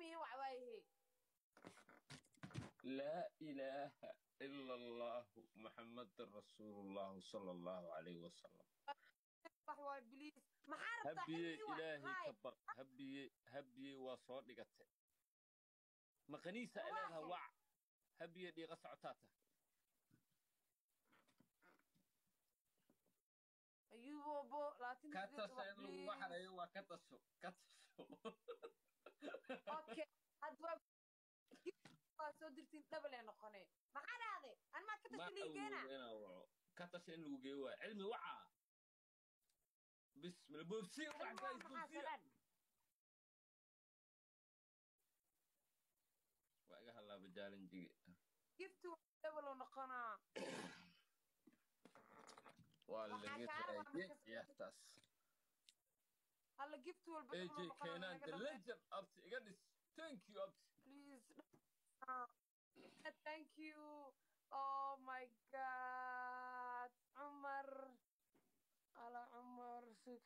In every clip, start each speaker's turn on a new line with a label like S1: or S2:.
S1: cilmi waxa waaye
S2: laa ilaaha ila allahu maxamadan rasuulullahu sala allahu calayhi wasalam habiye ilaahay ka baq habiye habiye waa soo dhigate maqaniisa
S1: Waa
S2: leedaha
S1: waxay.
S2: wac habiye dhiiqa socotaata ka
S1: sideed
S2: tasha in lagu waxarayo waa ka
S1: okay hadba waa soo dirtiin dhabale noqoneen maxaa dhahday an maa ka
S2: ma
S1: tasha liigeena
S2: awoodo inaa waco ka tasha in lagu geeyo waay cilmi wacaa bismillah boobsiya
S1: waa
S2: waa iga halaaba waa
S1: Waxaa
S2: laga
S1: kaa rabaa
S2: raayay
S1: markas-
S2: ciyaartaas
S1: alla gifti walba
S2: aj
S1: dhabalo noqonaa
S2: keenaan
S1: naga
S2: the
S1: dhamee
S2: legend abti iga dhis thank you.
S1: Please. Ah, thank you. Oh my god. Cumar ala cumar sug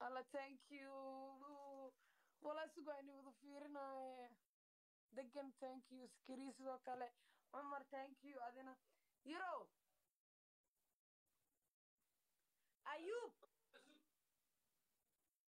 S1: alla thank you. Walaa sug waa ini wada fiirinaaye degan thank you. Skrii sidoo kale. Cumar thank you. Adina. Yiro